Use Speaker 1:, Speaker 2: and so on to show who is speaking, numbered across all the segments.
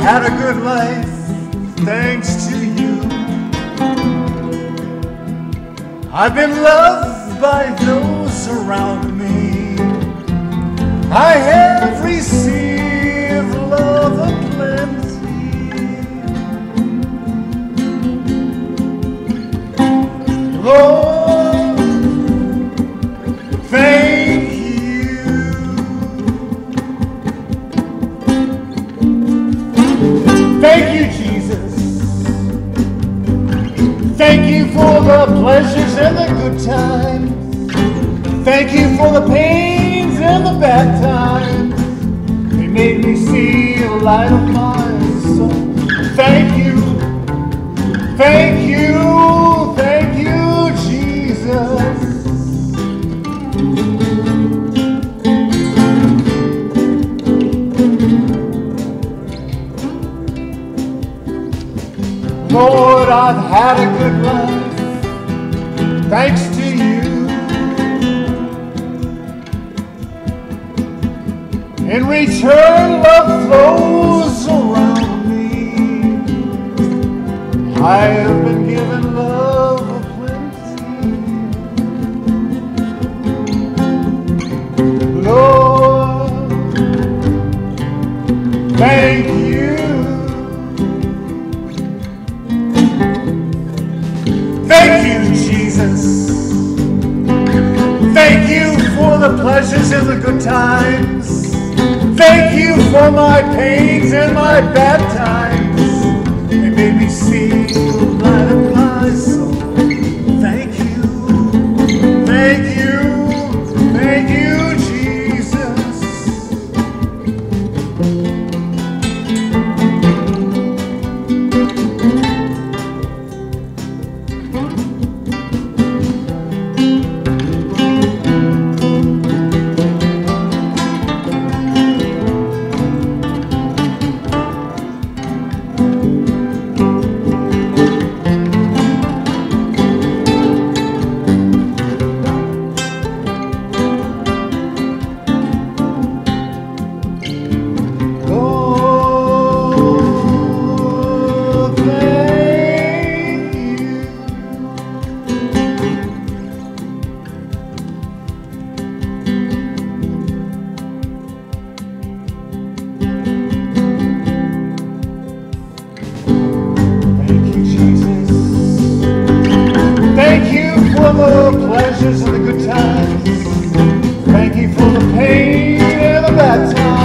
Speaker 1: had a good life thanks to you. I've been loved by those around me. I have received love aplenty. Lord, pleasures and the good times. Thank you for the pains and the bad times. They made me see the light of my soul. Thank you. Thank you. Thank you, Jesus. Lord, I've had a good life thanks to you. In return, love flows around me. I pleasures and the good times. Thank you for my pains and my bad times. They made me see the pleasures and the good times. Thank you for the pain and the bad times.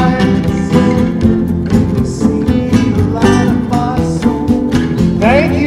Speaker 1: Thank you.